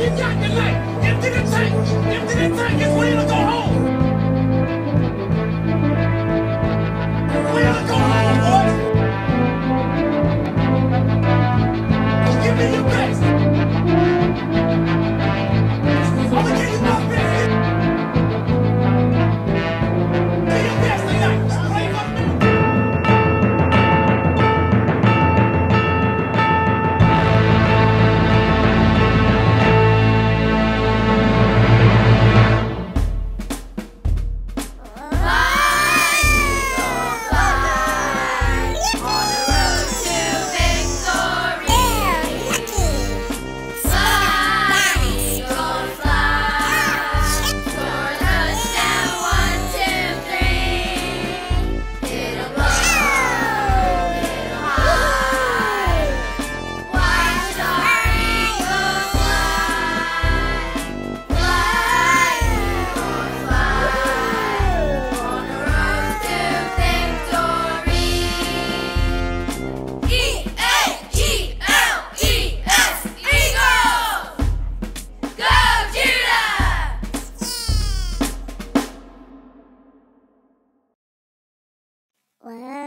you got tonight. Empty the tank. Empty the tank. Go home. Wow.